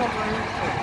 Thank you.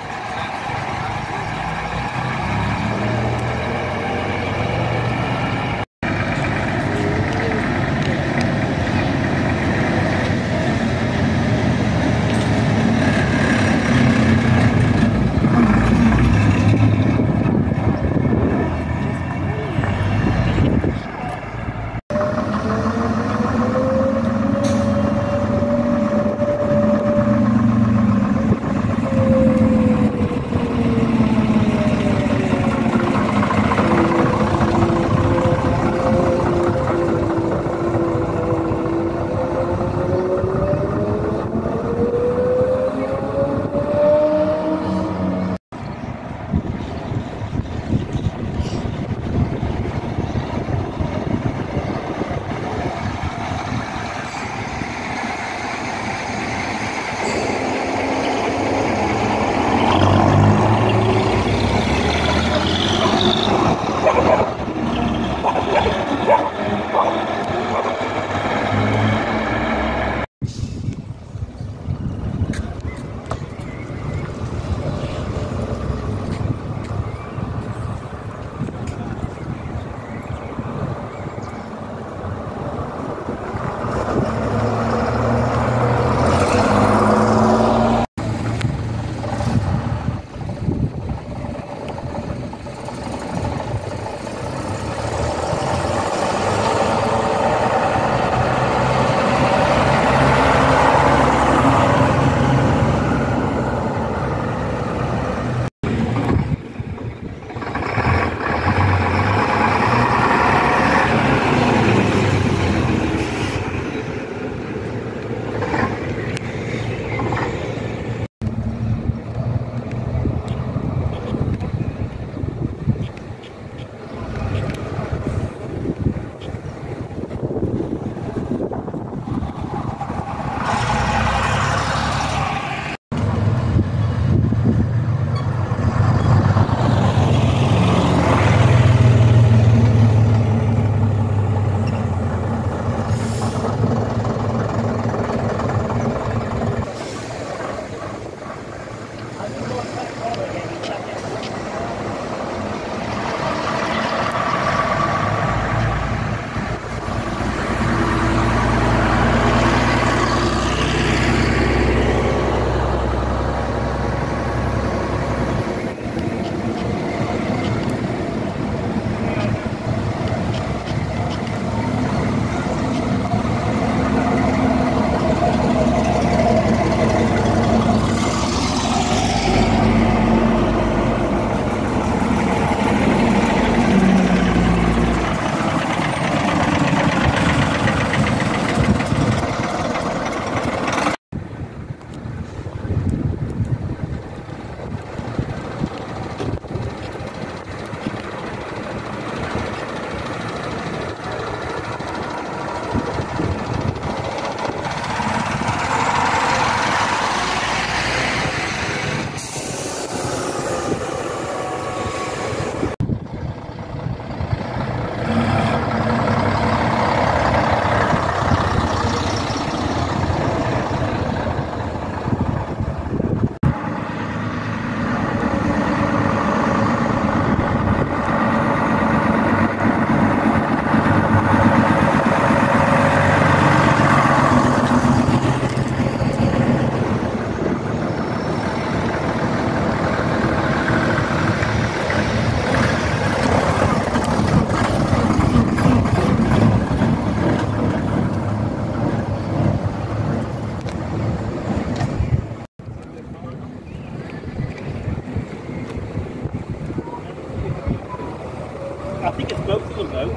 think it's both of them though.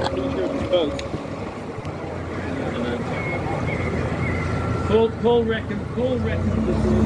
I'm pretty sure it's both. Paul, Paul reckons, Paul reckons this is...